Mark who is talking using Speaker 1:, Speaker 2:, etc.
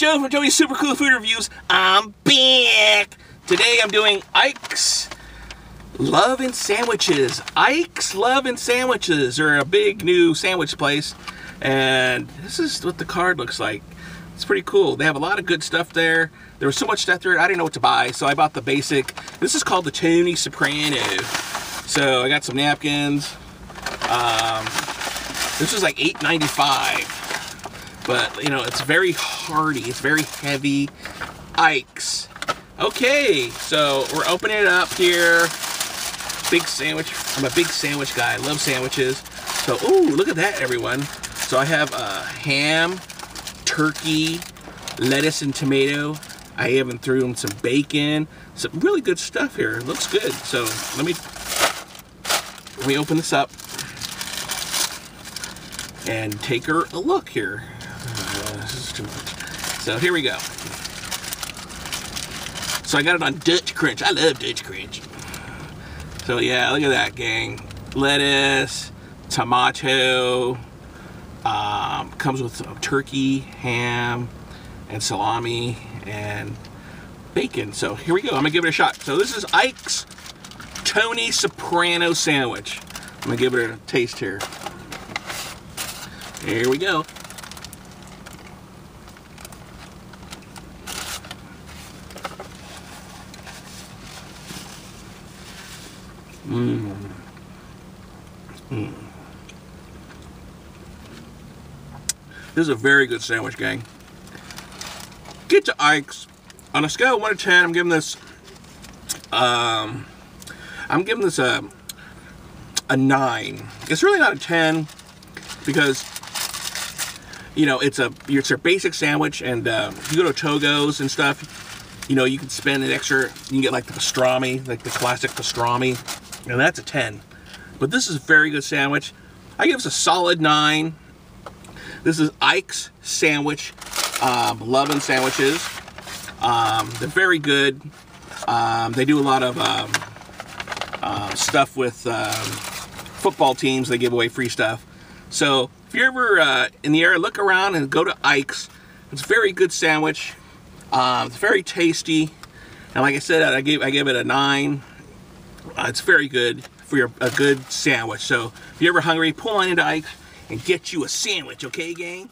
Speaker 1: Joe from Joey's Super Cool Food Reviews. I'm back. Today I'm doing Ike's Love and Sandwiches. Ike's Love and Sandwiches are a big new sandwich place. And this is what the card looks like. It's pretty cool. They have a lot of good stuff there. There was so much stuff there, I didn't know what to buy, so I bought the basic. This is called the Tony Soprano. So I got some napkins. Um, this was like $8.95 but you know it's very hearty it's very heavy. Ike's okay so we're opening it up here. Big sandwich. I'm a big sandwich guy. I love sandwiches. So oh look at that everyone. So I have uh, ham turkey lettuce and tomato. I even threw in some bacon. Some really good stuff here. It looks good. So let me let me open this up and take her a look here too much. So here we go. So I got it on Dutch Crunch. I love Dutch Crunch. So yeah, look at that, gang. Lettuce, tomato, um, comes with turkey, ham, and salami, and bacon. So here we go. I'm gonna give it a shot. So this is Ike's Tony Soprano sandwich. I'm gonna give it a taste here. Here we go. Mm. This is a very good sandwich, gang. Get to Ike's. On a scale of 1 to 10, I'm giving this, um, I'm giving this a, a 9. It's really not a 10 because, you know, it's a, it's a basic sandwich and uh, if you go to Togo's and stuff, you know, you can spend an extra, you can get like the pastrami, like the classic pastrami, and that's a 10. But this is a very good sandwich. I give this a solid 9. This is Ike's Sandwich. Um, loving sandwiches. Um, they're very good. Um, they do a lot of um, uh, stuff with um, football teams. They give away free stuff. So if you're ever uh, in the area, look around and go to Ike's. It's a very good sandwich. Um, it's very tasty. And like I said, I gave I gave it a 9. Uh, it's very good for your, a good sandwich. So if you're ever hungry, pull on into Ike and get you a sandwich, okay, gang?